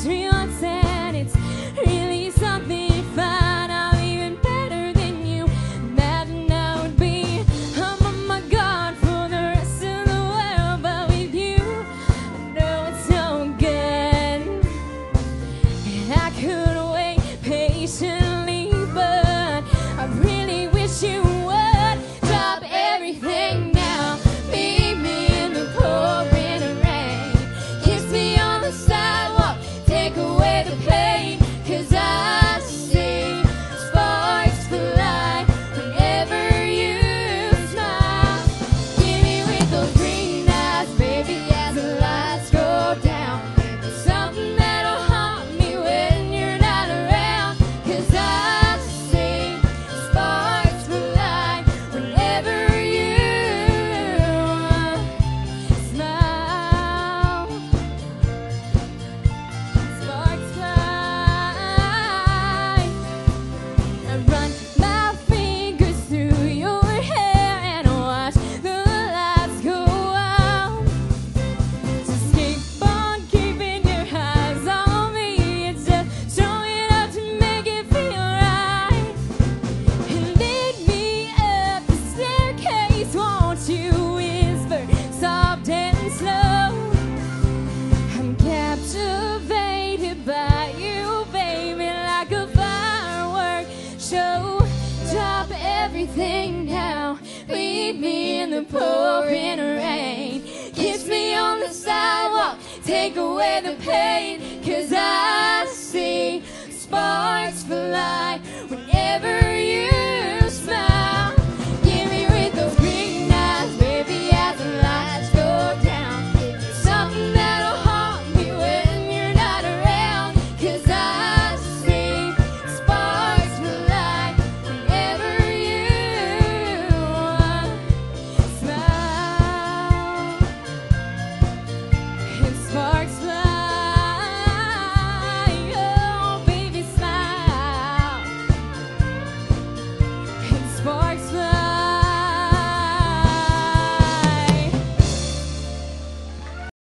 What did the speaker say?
Cause real everything now. Leave me in the pouring rain. Kiss me on the sidewalk, take away the pain.